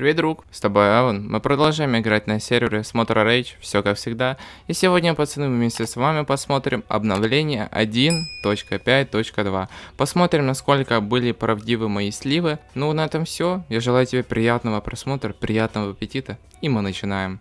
Привет, друг, с тобой Аван. Мы продолжаем играть на сервере с Rage, все как всегда. И сегодня, пацаны, мы вместе с вами посмотрим обновление 1.5.2. Посмотрим, насколько были правдивы мои сливы. Ну, на этом все. Я желаю тебе приятного просмотра, приятного аппетита. И мы начинаем.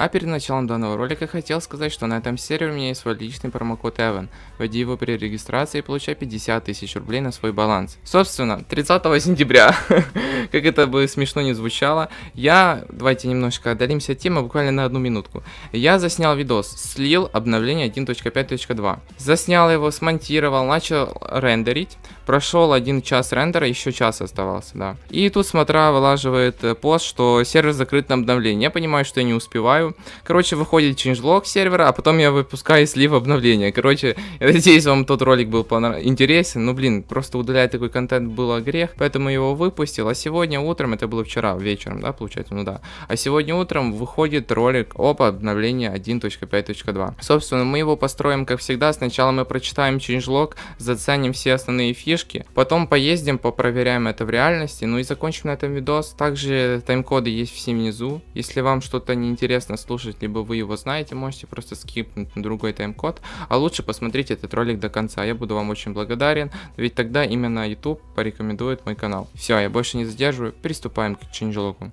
А перед началом данного ролика хотел сказать, что на этом сервере у меня есть свой личный промокод Evan. Вводи его при регистрации и получай 50 тысяч рублей на свой баланс. Собственно, 30 сентября, как это бы смешно не звучало, я, давайте немножко отдалимся от темы, буквально на одну минутку. Я заснял видос, слил обновление 1.5.2. Заснял его, смонтировал, начал рендерить. Прошел один час рендера, еще час оставался, да. И тут смотра вылаживает э, пост, что сервер закрыт на обновление. Я понимаю, что я не успеваю. Короче, выходит changelog сервера, а потом я выпускаю слив обновления. Короче, я надеюсь, вам тот ролик был интересен. Ну, блин, просто удалять такой контент было грех, поэтому его выпустил. А сегодня утром, это было вчера вечером, да, получается, ну да. А сегодня утром выходит ролик об обновлении 1.5.2. Собственно, мы его построим, как всегда. Сначала мы прочитаем changelog, заценим все основные фишки. Потом поездим, попроверяем это в реальности. Ну и закончим на этом видос. Также тайм-коды есть все внизу. Если вам что-то неинтересно слушать, либо вы его знаете, можете просто скипнуть на другой тайм-код. А лучше посмотрите этот ролик до конца. Я буду вам очень благодарен. Ведь тогда именно YouTube порекомендует мой канал. Все, я больше не задерживаю. Приступаем к ченджлогу.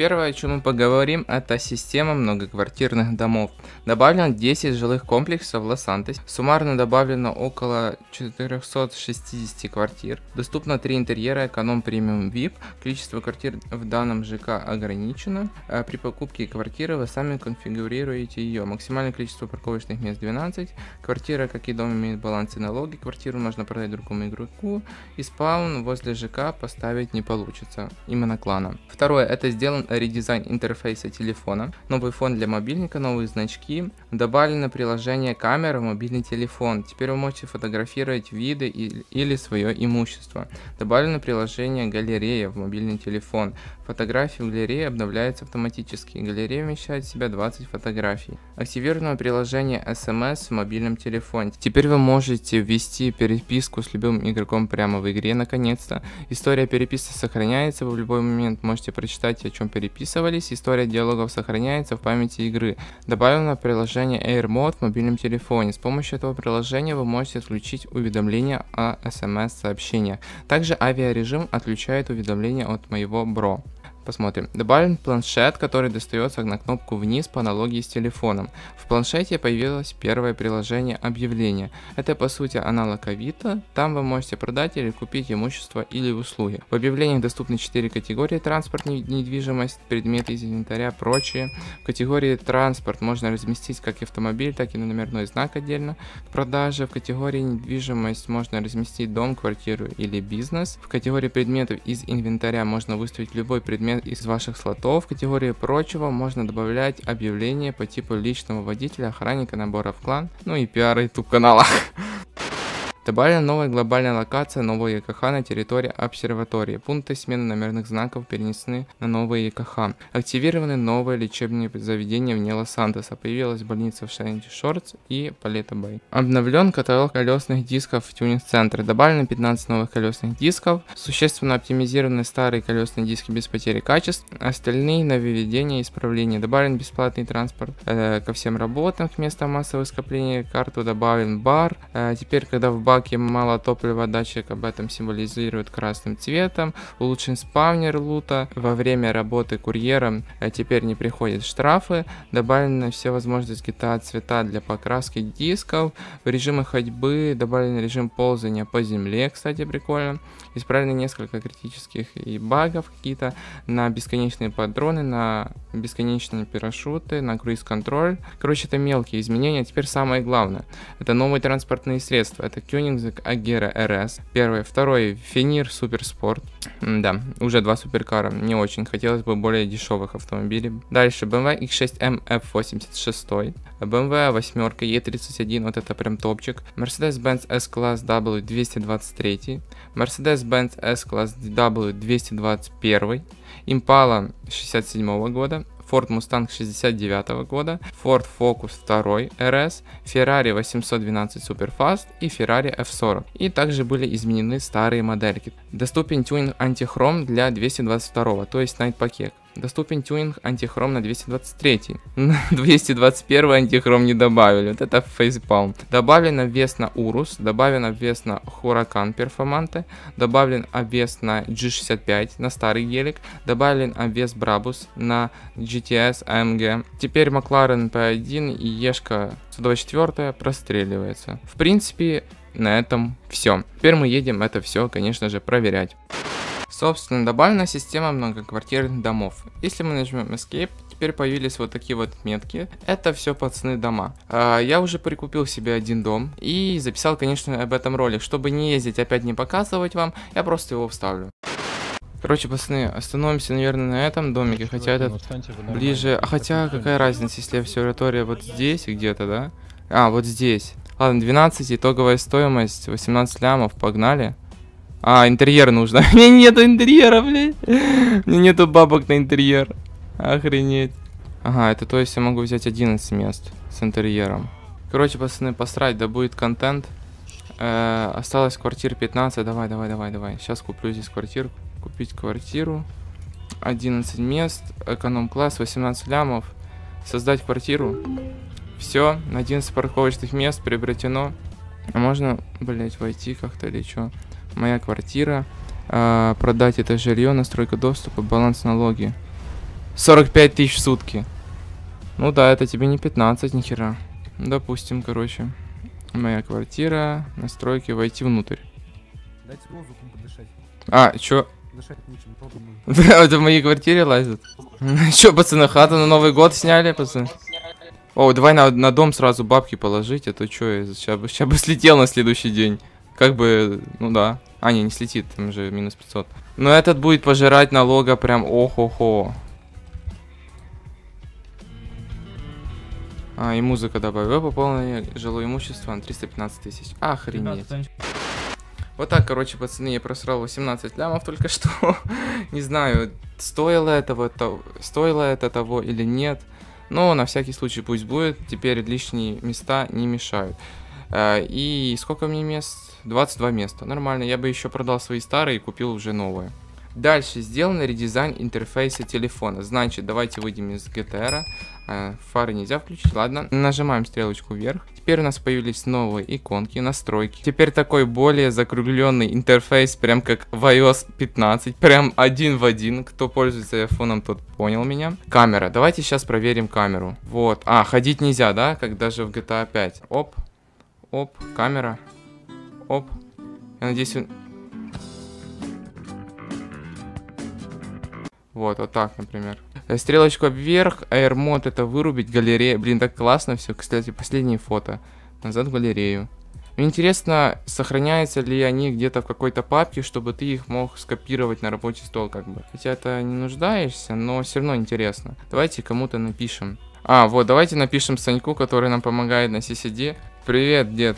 Первое, о чем мы поговорим, это система многоквартирных домов. Добавлено 10 жилых комплексов в Лос-Антосе. Суммарно добавлено около 460 квартир. Доступно 3 интерьера эконом премиум VIP. Количество квартир в данном ЖК ограничено. А при покупке квартиры вы сами конфигурируете ее. Максимальное количество парковочных мест 12. Квартира, как и дом, имеет баланс и налоги. Квартиру можно продать другому игроку. И спаун возле ЖК поставить не получится. Именно клана. Второе, это сделан редизайн интерфейса телефона, новый фон для мобильника, новые значки, добавлено приложение камера в мобильный телефон. Теперь вы можете фотографировать виды или свое имущество. Добавлено приложение галерея в мобильный телефон. Фотографии в галерее обновляются автоматически. Галерея вмещает в себя 20 фотографий. Активировано приложение SMS в мобильном телефоне. Теперь вы можете ввести переписку с любым игроком прямо в игре наконец-то. История переписки сохраняется, вы в любой момент можете прочитать, о чем переписывались. История диалогов сохраняется в памяти игры. Добавлено приложение AirMode в мобильном телефоне. С помощью этого приложения вы можете отключить уведомления о SMS-сообщениях. Также авиарежим отключает уведомления от моего бро. Посмотрим. Добавлен планшет, который достается на кнопку вниз по аналогии с телефоном. В планшете появилось первое приложение объявления. Это по сути аналог Авито. Там вы можете продать или купить имущество или услуги. В объявлениях доступны 4 категории. Транспорт, недвижимость, предметы из инвентаря, прочее. В категории транспорт можно разместить как автомобиль, так и номерной знак отдельно. В продаже в категории недвижимость можно разместить дом, квартиру или бизнес. В категории предметов из инвентаря можно выставить любой предмет предмет из ваших слотов. В категории прочего можно добавлять объявления по типу личного водителя, охранника, набора в клан, ну и пиар YouTube канала. Добавлена новая глобальная локация нового ЕКХ на территории обсерватории. Пункты смены номерных знаков перенесены на новые ЕКХ. Активированы новые лечебные заведения вне Лос-Сантоса. Появилась больница в Шайнти Шортс и Палета Бэй. Обновлен каталог колесных дисков в тюнинг-центре. Добавлено 15 новых колесных дисков. Существенно оптимизированы старые колесные диски без потери качеств. Остальные нововведения и исправления. Добавлен бесплатный транспорт э, ко всем работам к месту массового скопления. Карту добавлен бар. Э, теперь, когда в баке мало топлива, датчик об этом символизирует красным цветом. Улучшен спавнер лута. Во время работы курьером а теперь не приходят штрафы. Добавлены все возможности GTA цвета для покраски дисков. В режимы ходьбы добавлен режим ползания по земле, кстати, прикольно. Исправлены несколько критических и багов какие-то на бесконечные патроны, на бесконечные парашюты, на круиз-контроль. Короче, это мелкие изменения. Теперь самое главное. Это новые транспортные средства. Это Кёнигсберг Агера RS. Первый. Второй. Фенир Суперспорт. Да, уже два суперкара. Мне очень хотелось бы более дешевых автомобилей. Дальше. BMW X6M F86. BMW 8 E31. Вот это прям топчик. Mercedes-Benz S-Class W223. Mercedes-Benz S-Class W221. Impala 67 года. Ford Mustang 69 года, Ford Focus 2 RS, Ferrari 812 Superfast и Ferrari F40. И также были изменены старые модельки. Доступен тюнинг антихром для 222, то есть Night Packet. Доступен тюнинг антихром на 223. На 221 антихром не добавили. Вот это фейспалм. Добавлен обвес на Урус. Добавлен обвес на Huracan Performante. Добавлен обвес на G65 на старый гелик. Добавлен обвес Brabus на GTS AMG. Теперь McLaren P1 и Ешка 124 простреливается. В принципе, на этом все. Теперь мы едем это все, конечно же, проверять. Собственно, добавлена система многоквартирных домов. Если мы нажмем Escape, теперь появились вот такие вот метки. Это все пацаны дома. А, я уже прикупил себе один дом и записал, конечно, об этом ролик. Чтобы не ездить, опять не показывать вам, я просто его вставлю. Короче, пацаны, остановимся, наверное, на этом домике, хотя этот ближе... А хотя, какая разница, если обсерватория вот здесь где-то, да? А, вот здесь. Ладно, 12, итоговая стоимость 18 лямов, погнали. А, интерьер нужно. Меня нету интерьера, блядь. Меня нету бабок на интерьер. Охренеть. Ага, это то есть я могу взять 11 мест с интерьером. Короче, пацаны, посрать, да будет контент. Э, осталось квартир 15. Давай, давай, давай, давай. Сейчас куплю здесь квартиру. Купить квартиру. 11 мест. Эконом-класс, 18 лямов. Создать квартиру. Все, 11 парковочных мест приобретено. А можно, блять, войти как-то или что? Моя квартира, э, продать это жилье, настройка доступа, баланс налоги. 45 тысяч в сутки. Ну да, это тебе не 15, нихера. Допустим, короче. Моя квартира, настройки, войти внутрь. Дайте воздухом подышать. А, чё? Дышать нечем, Да, это в моей квартире лазят. Чё, пацаны, хату на Новый год сняли, пацаны? О, давай на, на дом сразу бабки положить, а то чё, сейчас бы, сейчас бы слетел на следующий день. Как бы, ну да. А, не, не слетит, там же минус 500. Но этот будет пожирать налога прям ох-охо. А, и музыка добавила. Пополнение жилое имущество на 315 тысяч. Охренеть. Вот так, короче, пацаны, я просрал 18 лямов только что. не знаю, стоило этого, то, стоило это того или нет. Но на всякий случай пусть будет. Теперь лишние места не мешают. Э, и сколько мне мест? 22 места. Нормально, я бы еще продал свои старые и купил уже новые. Дальше сделан редизайн интерфейса телефона. Значит, давайте выйдем из GTR. Э, фары нельзя включить, ладно. Нажимаем стрелочку вверх. Теперь у нас появились новые иконки, настройки. Теперь такой более закругленный интерфейс, прям как в iOS 15. Прям один в один. Кто пользуется айфоном, тот понял меня. Камера. Давайте сейчас проверим камеру. Вот. А, ходить нельзя, да? Как даже в GTA 5. Оп. Оп, камера. Оп. Я надеюсь. Вот, вот так, например. Э, стрелочку вверх, AirMod это вырубить, галерея. Блин, так классно все. Кстати, последние фото. Назад в галерею. Мне интересно, сохраняются ли они где-то в какой-то папке, чтобы ты их мог скопировать на рабочий стол, как бы. Хотя это не нуждаешься, но все равно интересно. Давайте кому-то напишем. А, вот, давайте напишем Саньку, который нам помогает на CCD. Привет, дед.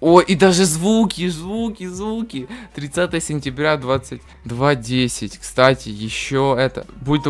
О, и даже звуки, звуки, звуки. 30 сентября 22.10. Кстати, еще это... Будь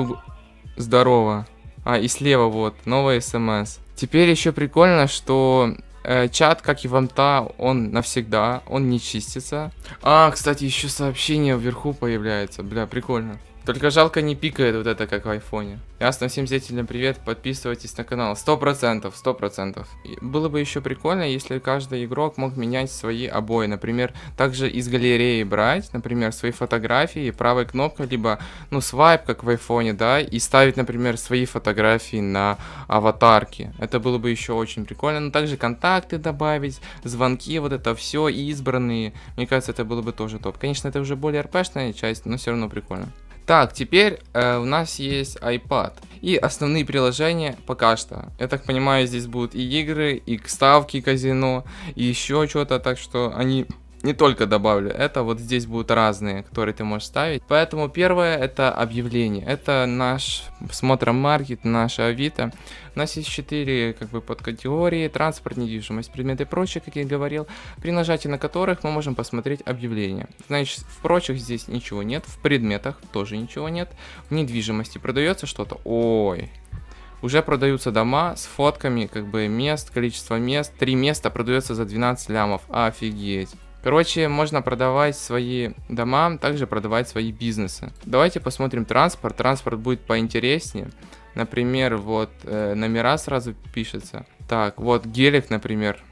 здорово. А, и слева вот, новая смс. Теперь еще прикольно, что э, чат, как и вамта, он навсегда, он не чистится. А, кстати, еще сообщение вверху появляется. Бля, прикольно. Только жалко не пикает вот это, как в айфоне. Ясно, всем зрителям привет, подписывайтесь на канал. Сто процентов, сто процентов. Было бы еще прикольно, если каждый игрок мог менять свои обои. Например, также из галереи брать, например, свои фотографии правой кнопкой, либо, ну, свайп, как в айфоне, да, и ставить, например, свои фотографии на аватарки. Это было бы еще очень прикольно. Но также контакты добавить, звонки, вот это все избранные. Мне кажется, это было бы тоже топ. Конечно, это уже более РПшная часть, но все равно прикольно. Так, теперь э, у нас есть iPad. И основные приложения пока что. Я так понимаю, здесь будут и игры, и ставки казино, и еще что-то. Так что они не только добавлю это, вот здесь будут разные, которые ты можешь ставить. Поэтому первое это объявление. Это наш смотр маркет, наша Авито. У нас есть четыре как бы подкатегории, транспорт, недвижимость, предметы и прочее, как я говорил, при нажатии на которых мы можем посмотреть объявление. Значит, в прочих здесь ничего нет, в предметах тоже ничего нет, в недвижимости продается что-то. Ой, уже продаются дома с фотками, как бы, мест, количество мест. Три места продается за 12 лямов. Офигеть. Короче, можно продавать свои дома, также продавать свои бизнесы. Давайте посмотрим транспорт. Транспорт будет поинтереснее. Например, вот э, номера сразу пишется. Так, вот гелик, например,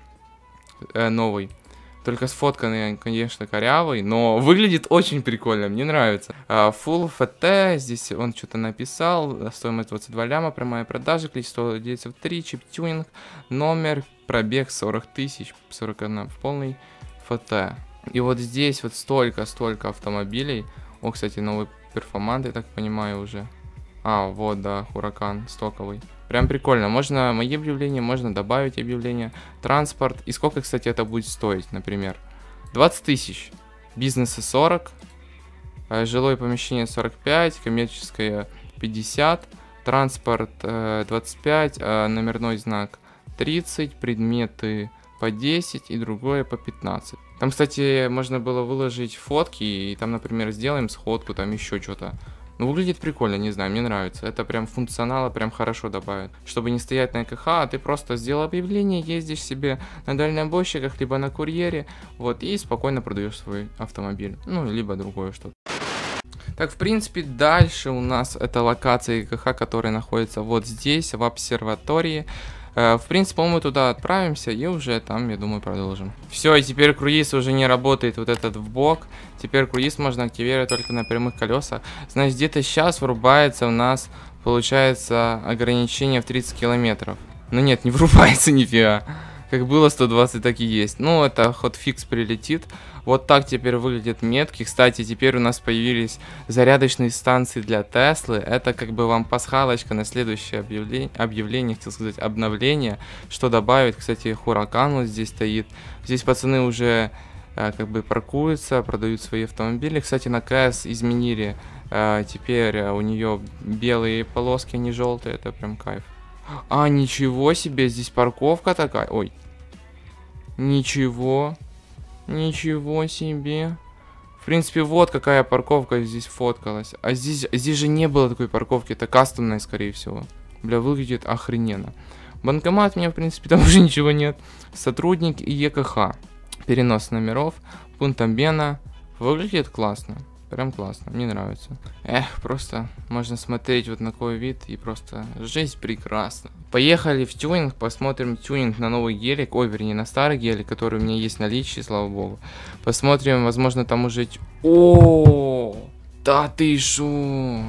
э, новый. Только сфотканный, конечно, корявый, но выглядит очень прикольно, мне нравится. Uh, Full FT, здесь он что-то написал, стоимость 22 ляма, прямая продажа, количество владельцев 3, чип-тюнинг, номер, пробег 40 тысяч, 41 в полный FT. И вот здесь вот столько-столько автомобилей. О, кстати, новый перформант, я так понимаю, уже. А, вот, да, Хуракан стоковый. Прям прикольно. Можно мои объявления, можно добавить объявления. Транспорт. И сколько, кстати, это будет стоить, например? 20 тысяч. Бизнесы 40. Э, жилое помещение 45. Коммерческое 50. Транспорт 25. Э, э, номерной знак 30. Предметы по 10 и другое по 15. Там, кстати, можно было выложить фотки, и там, например, сделаем сходку, там еще что-то. Ну, выглядит прикольно, не знаю, мне нравится. Это прям функционала прям хорошо добавит. Чтобы не стоять на ЭКХ, а ты просто сделал объявление, ездишь себе на дальнобойщиках, либо на курьере, вот, и спокойно продаешь свой автомобиль. Ну, либо другое что-то. Так, в принципе, дальше у нас это локация ЭКХ, которая находится вот здесь, в обсерватории. Э, в принципе, мы туда отправимся и уже там, я думаю, продолжим. Все, и теперь круиз уже не работает вот этот в бок. Теперь круиз можно активировать только на прямых колесах. Значит, где-то сейчас врубается у нас, получается, ограничение в 30 километров. Ну нет, не врубается нифига. Как было 120, так и есть. Ну, это хотфикс прилетит. Вот так теперь выглядят метки. Кстати, теперь у нас появились зарядочные станции для Теслы. Это как бы вам пасхалочка на следующее объявление, объявление, хотел сказать, обновление. Что добавить, кстати, Хуракан вот здесь стоит. Здесь пацаны уже э, как бы паркуются, продают свои автомобили. Кстати, на КС изменили. Э, теперь э, у нее белые полоски, а не желтые. Это прям кайф. А, ничего себе, здесь парковка такая. Ой. Ничего. Ничего себе. В принципе, вот какая парковка здесь фоткалась. А здесь, здесь же не было такой парковки. Это кастомная, скорее всего. Бля, выглядит охрененно. Банкомат у меня, в принципе, там уже ничего нет. Сотрудник ЕКХ. Перенос номеров. Пункт обмена. Выглядит классно. Прям классно, мне нравится. Эх, просто можно смотреть вот на такой вид и просто жизнь прекрасна. Поехали в тюнинг, посмотрим тюнинг на новый гелик, ой, вернее, на старый гелик, который у меня есть в наличии, слава богу. Посмотрим, возможно, там уже... О, да ты шо?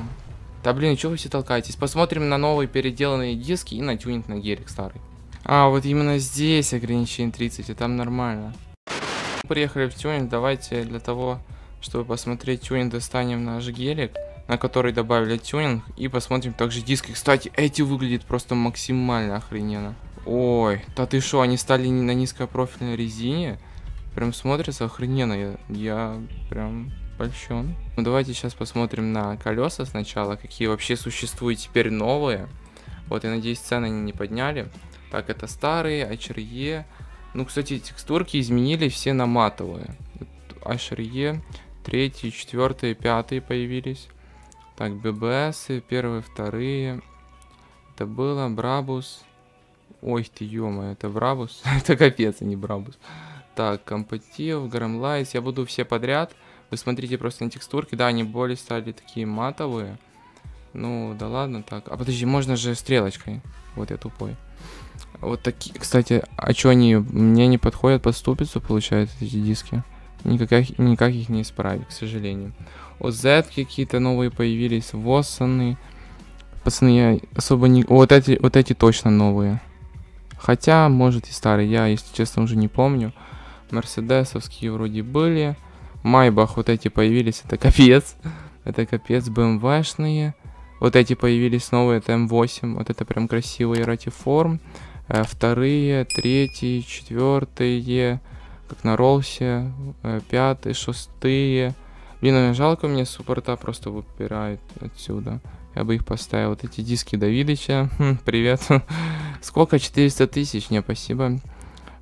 Да блин, что вы все толкаетесь? Посмотрим на новые переделанные диски и на тюнинг на гелик старый. А, вот именно здесь ограничение 30, и там нормально. Приехали в тюнинг, давайте для того чтобы посмотреть тюнинг, достанем наш гелик, на который добавили тюнинг, и посмотрим также диски. Кстати, эти выглядят просто максимально охрененно. Ой, да ты что, они стали на низкопрофильной резине? Прям смотрится охрененно, я, я прям польщен. Ну давайте сейчас посмотрим на колеса сначала, какие вообще существуют теперь новые. Вот, я надеюсь, цены они не подняли. Так, это старые, HRE. Ну, кстати, текстурки изменили все на матовые. HRE третий, четвертый, пятый появились. Так, ББС, первые, вторые. Это было Brabus. Ой ты, ё это Brabus. это капец, а не Brabus. Так, Компатив, Gramlights. Я буду все подряд. Вы смотрите просто на текстурки. Да, они более стали такие матовые. Ну, да ладно так. А подожди, можно же стрелочкой. Вот я тупой. Вот такие, кстати, а что они мне не подходят под ступицу, получается, эти диски? Никаких, никак их не исправить, к сожалению. ОЗ какие-то новые появились, Воссаны. Пацаны, я особо не... Вот эти, вот эти точно новые. Хотя, может и старые, я, если честно, уже не помню. Мерседесовские вроде были. Майбах вот эти появились, это капец. Это капец, БМВшные. Вот эти появились новые, это М8. Вот это прям красивые ратиформ. Э, вторые, третьи, четвертые. Как на ролсе, э, пятый, шестые. Блин, ну, жалко мне суппорта просто выпирают отсюда. Я бы их поставил. Вот эти диски Давидыча. Хм, привет. Сколько? 400 тысяч? Не, спасибо.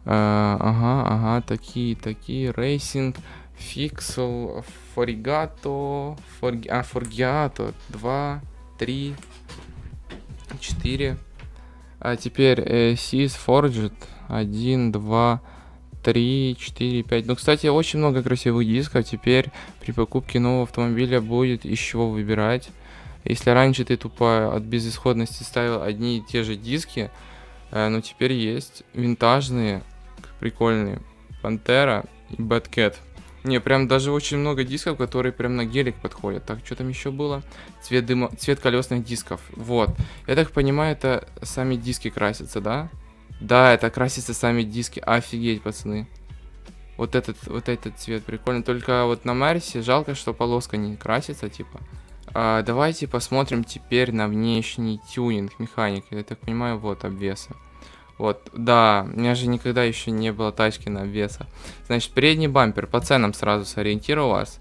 А, ага, ага, такие, такие. Racing, Фиксел, Forigato, Forgi... а, Forgiato. 2, 3, 4. А теперь э, Sys Forged. 1, 2, 3, 4, 5. Ну, кстати, очень много красивых дисков. Теперь при покупке нового автомобиля будет еще выбирать. Если раньше ты тупо от безысходности ставил одни и те же диски, э, но теперь есть винтажные, прикольные. Пантера и Бэткет. Не, прям даже очень много дисков, которые прям на гелик подходят. Так, что там еще было? Цвет, дыма, цвет колесных дисков. Вот. Я так понимаю, это сами диски красятся, да? Да, это красятся сами диски. Офигеть, пацаны. Вот этот, вот этот цвет прикольный. Только вот на Марсе жалко, что полоска не красится, типа. А, давайте посмотрим теперь на внешний тюнинг механики. Я так понимаю, вот обвеса. Вот, да, у меня же никогда еще не было тачки на обвеса. Значит, передний бампер, по ценам сразу сориентирую вас.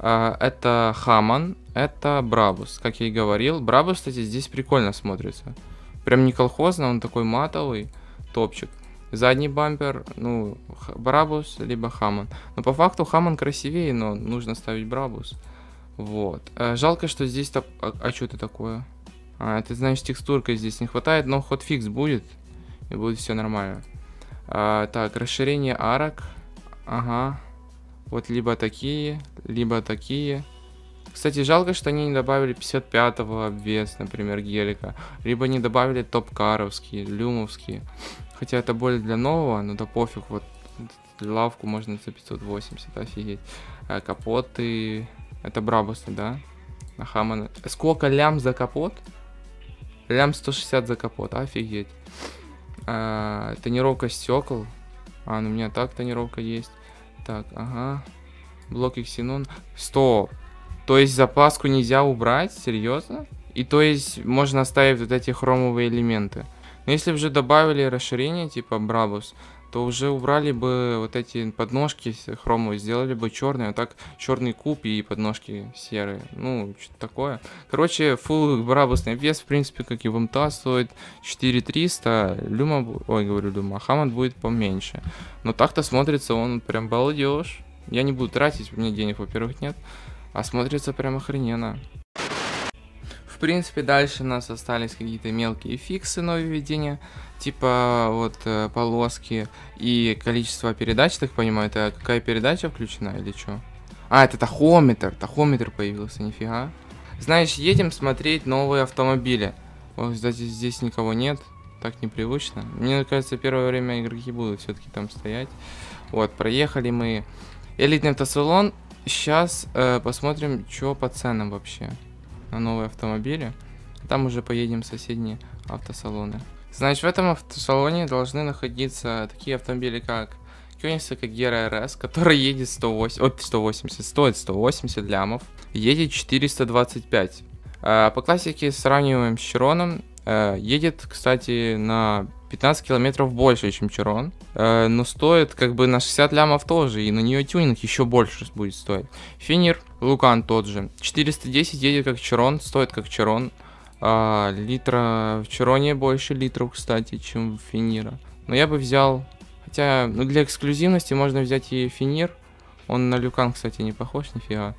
А, это Хаман, это Брабус, как я и говорил. Брабус, кстати, здесь прикольно смотрится. Прям не колхозно, он такой матовый топчик. Задний бампер, ну, Брабус, либо Хаман. Но по факту Хаман красивее, но нужно ставить Брабус. Вот. Э, жалко, что здесь... -то... А, а что это такое? А, это, значит, текстурка здесь не хватает, но хотфикс будет. И будет все нормально. А, так, расширение арок. Ага. Вот либо такие, либо такие. Кстати, жалко, что они не добавили 55-го обвес, например, гелика. Либо не добавили топ-каровские, люмовские. Хотя это более для нового, но да пофиг, вот лавку можно за 580, офигеть. А, капоты, это брабусы, да? На Хаммона. Сколько лям за капот? Лям 160 за капот, офигеть. А, тонировка стекол. А, ну у меня так тонировка есть. Так, ага. Блоки ксенон. Стоп. То есть запаску нельзя убрать? Серьезно? И то есть можно оставить вот эти хромовые элементы. Но если уже добавили расширение типа Брабус, то уже убрали бы вот эти подножки хромовые, сделали бы черные, а так черный куб и подножки серые. Ну, что-то такое. Короче, full брабусный вес, в принципе, как и в МТА, стоит 4300. Люма, ой, говорю Люма, Хаммонд будет поменьше. Но так-то смотрится он прям балдеж. Я не буду тратить, у меня денег, во-первых, нет. А смотрится прям охрененно. В принципе, дальше у нас остались какие-то мелкие фиксы нововведения, типа вот э, полоски и количество передач, так понимаю, это какая передача включена или что? А, это тахометр, тахометр появился, нифига. Знаешь, едем смотреть новые автомобили. Вот, кстати, здесь никого нет, так непривычно. Мне кажется, первое время игроки будут все-таки там стоять. Вот, проехали мы элитный автосалон. Сейчас э, посмотрим, что по ценам вообще на новые автомобили. Там уже поедем в соседние автосалоны. Значит, в этом автосалоне должны находиться такие автомобили, как Koenigsegg Gera RS, который едет 108, от 180, стоит 180 лямов, едет 425. А, по классике сравниваем с Чироном. А, едет, кстати, на 15 километров больше, чем Чирон. А, но стоит как бы на 60 лямов тоже, и на нее тюнинг еще больше будет стоить. Финир Лукан тот же. 410 едет как Чарон, стоит как Чарон. А, литра в Чароне больше литров, кстати, чем в Финира. Но я бы взял... Хотя, ну для эксклюзивности можно взять и Финир. Он на Люкан, кстати, не похож нифига.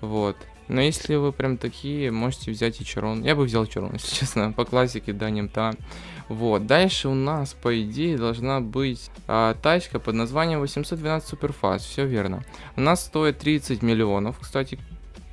Вот. Но если вы прям такие, можете взять и Чарон. Я бы взял Чарон, если честно. По классике, да, немта. Вот. Дальше у нас, по идее, должна быть а, тачка под названием 812 Superfast. Все верно. У нас стоит 30 миллионов, кстати,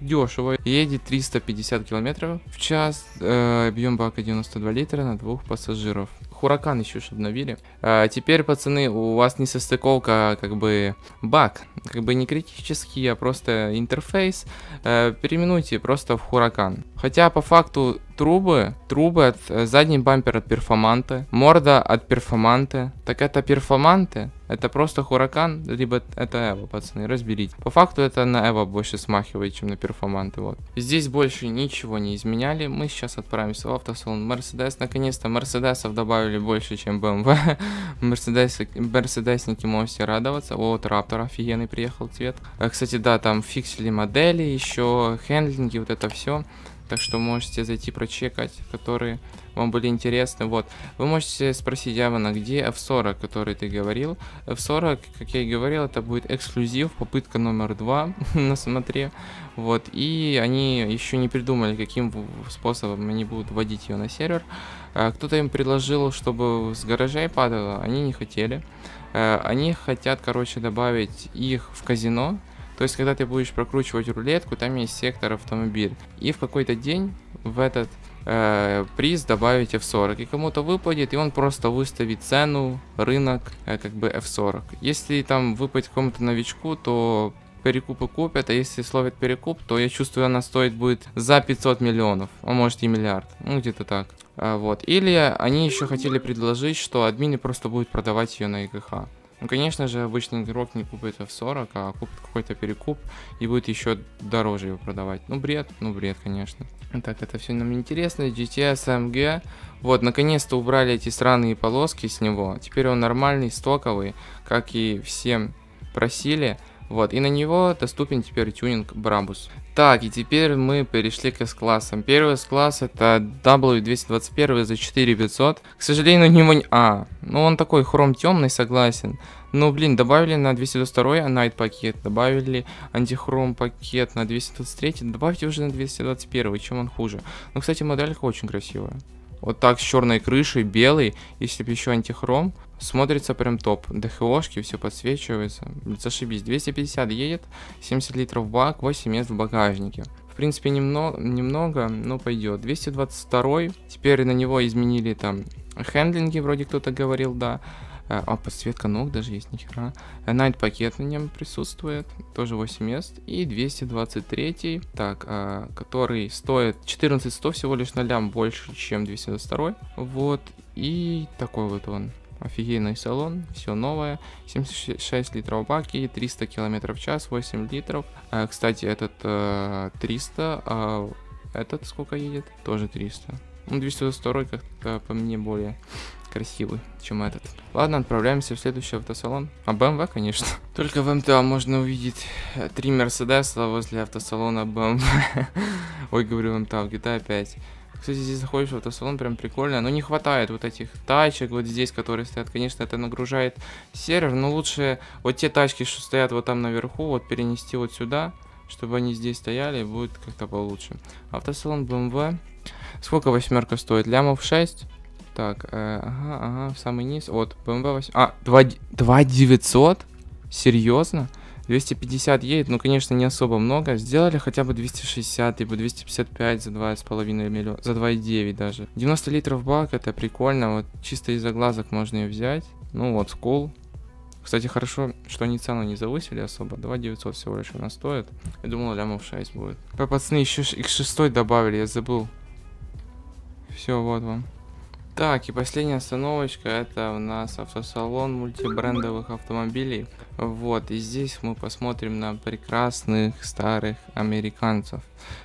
дешево. Едет 350 километров в час. Э, объем бака 92 литра на двух пассажиров. Хуракан еще ж обновили. А, теперь, пацаны, у вас не состыковка, как бы, баг. Как бы не критический, а просто интерфейс. А, переименуйте просто в Хуракан. Хотя, по факту, трубы, трубы от э, задний бампер от перформанты, морда от перформанты. Так это перформанты? Это просто Хуракан, либо это Эва, пацаны, разберите. По факту это на Эва больше смахивает, чем на перформанты, вот. Здесь больше ничего не изменяли. Мы сейчас отправимся в автосалон Мерседес. Наконец-то Мерседесов добавили больше, чем BMW. Мерседес, Мерседесники можете радоваться. Вот, Раптор офигенный приехал цвет. А, кстати, да, там фиксили модели, еще хендлинги, вот это все. Так что можете зайти прочекать, которые вам были интересны. Вот, вы можете спросить Явана, где F40, который ты говорил. F40, как я и говорил, это будет эксклюзив, попытка номер два на смотре. Вот, и они еще не придумали, каким способом они будут вводить ее на сервер. А, кто-то им предложил, чтобы с гаражей падало, они не хотели. А, они хотят, короче, добавить их в казино, то есть, когда ты будешь прокручивать рулетку, там есть сектор автомобиль. И в какой-то день в этот э, приз добавить F40. И кому-то выпадет, и он просто выставит цену, рынок, э, как бы F40. Если там выпадет кому-то новичку, то перекупы купят, а если словят перекуп, то я чувствую, она стоит будет за 500 миллионов, а может и миллиард, ну где-то так. А, вот. Или они еще хотели предложить, что админы просто будут продавать ее на ИГХ. Ну, конечно же, обычный игрок не купит F40, а купит какой-то перекуп и будет еще дороже его продавать. Ну, бред, ну, бред, конечно. Так, это все нам интересно. GTS AMG. Вот, наконец-то убрали эти странные полоски с него. Теперь он нормальный, стоковый, как и всем просили. Вот, и на него доступен теперь тюнинг Брабус. Так, и теперь мы перешли к S-классам. Первый S-класс это W221 за 4500. К сожалению, у него... А, ну он такой хром темный, согласен. Ну, блин, добавили на 222 Night пакет, добавили антихром пакет на 223, добавьте уже на 221, чем он хуже. Ну, кстати, моделька очень красивая. Вот так с черной крышей, белый, если бы еще антихром, смотрится прям топ. ДХОшки, все подсвечивается. Зашибись. 250 едет, 70 литров бак, 8 мест в багажнике. В принципе, немного, немного но пойдет. 222 теперь на него изменили там хендлинги, вроде кто-то говорил, да. А, а, подсветка ног даже есть, нихера. Найт пакет на нем присутствует, тоже 8 мест. И 223, так, а, который стоит 14100 всего лишь на лям больше, чем 222. Вот, и такой вот он. Офигенный салон, все новое, 76 литров баки, 300 километров в час, 8 литров. А, кстати, этот э, 300, а этот сколько едет? Тоже 300. Ну, 202 как-то по мне более красивый, чем этот. Ладно, отправляемся в следующий автосалон. А BMW, конечно. Только в МТА можно увидеть э, три Мерседеса возле автосалона BMW. Ой, говорю, в МТА, в GTA 5. Кстати, здесь заходишь в автосалон, прям прикольно. Но не хватает вот этих тачек вот здесь, которые стоят. Конечно, это нагружает сервер, но лучше вот те тачки, что стоят вот там наверху, вот перенести вот сюда, чтобы они здесь стояли, будет как-то получше. Автосалон BMW. Сколько восьмерка стоит? Лямов 6? Так, э, ага, ага, в самый низ. Вот, BMW 8. А, 2, 2 900? Серьезно? 250 едет, ну, конечно, не особо много. Сделали хотя бы 260, либо 255 за 2,5 миллиона, за 2,9 даже. 90 литров бак, это прикольно, вот чисто из-за глазок можно ее взять. Ну вот, скул. Кстати, хорошо, что они цену не завысили особо. 2 900 всего лишь она стоит. Я думал, лямов 6 будет. Пацаны, еще x6 добавили, я забыл. Все, вот вам. Так, и последняя остановочка, это у нас автосалон мультибрендовых автомобилей. Вот, и здесь мы посмотрим на прекрасных старых американцев.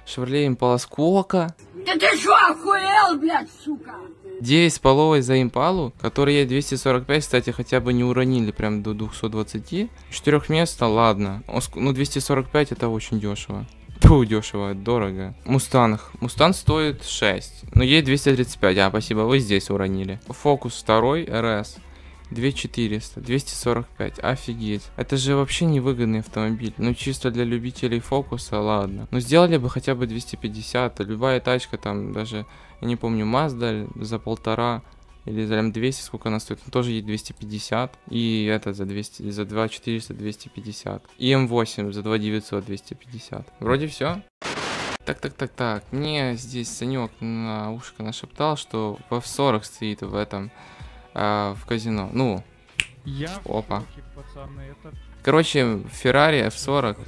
Chevrolet Impala сколько? Да ты что, охуел, блядь, сука? 9 с половой за импалу, которые 245, кстати, хотя бы не уронили прям до 220. 4 места, ладно. Ну, 245 это очень дешево. Фу, дешево, дорого. Мустанг. Мустанг стоит 6. Но ей 235. А, спасибо, вы здесь уронили. Фокус второй, RS. 2400, 245, офигеть. Это же вообще невыгодный автомобиль. Ну, чисто для любителей фокуса, ладно. Ну, сделали бы хотя бы 250. Любая тачка там, даже, я не помню, Mazda за полтора или за М200, сколько она стоит, тоже есть 250. И это за 200, за 2 400 250. И М8 за 2 900 250. Вроде все. Так, так, так, так. Мне здесь Санек на ушко нашептал, что в F40 стоит в этом, э, в казино. Ну, я Опа. в шоке, пацаны, это Короче, Феррари F40.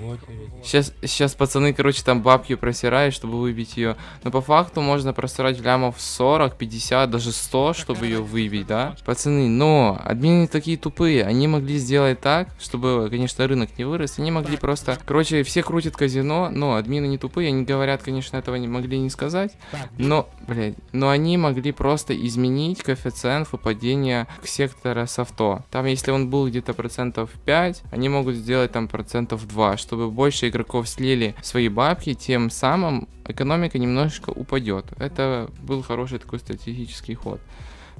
Сейчас, сейчас пацаны, короче, там бабки просирают, чтобы выбить ее. Но по факту можно просирать лямов 40, 50, даже 100, чтобы ее выбить, да? Пацаны, но админы такие тупые. Они могли сделать так, чтобы, конечно, рынок не вырос. Они могли просто... Короче, все крутят казино, но админы не тупые. Они говорят, конечно, этого не могли не сказать. Но, блядь, но они могли просто изменить коэффициент выпадения к сектора с авто. Там, если он был где-то процентов 5, они могут сделать там процентов 2, чтобы больше игроков слили свои бабки, тем самым экономика немножечко упадет. Это был хороший такой стратегический ход.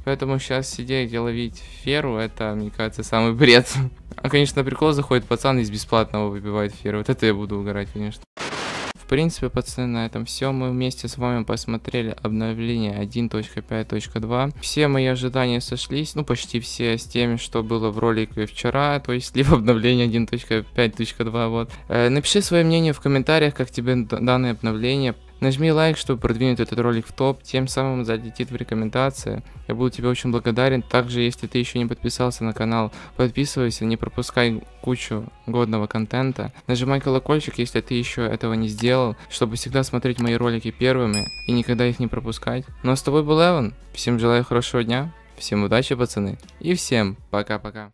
Поэтому сейчас сидеть и ловить феру, это, мне кажется, самый бред. А, конечно, прикол заходит пацан из бесплатного выбивает феру. Вот это я буду угорать, конечно. В принципе, пацаны, на этом все. Мы вместе с вами посмотрели обновление 1.5.2. Все мои ожидания сошлись, ну почти все, с тем, что было в ролике вчера, то есть либо обновление 1.5.2, вот. Э, напиши свое мнение в комментариях, как тебе данное обновление. Нажми лайк, чтобы продвинуть этот ролик в топ, тем самым залетит в рекомендации. Я буду тебе очень благодарен. Также, если ты еще не подписался на канал, подписывайся, не пропускай кучу годного контента. Нажимай колокольчик, если ты еще этого не сделал, чтобы всегда смотреть мои ролики первыми и никогда их не пропускать. Ну а с тобой был Эван. Всем желаю хорошего дня, всем удачи, пацаны, и всем пока-пока.